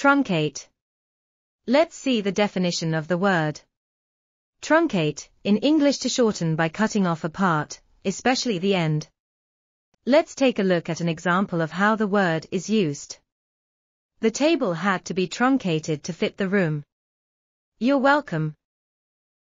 Truncate. Let's see the definition of the word. Truncate, in English to shorten by cutting off a part, especially the end. Let's take a look at an example of how the word is used. The table had to be truncated to fit the room. You're welcome.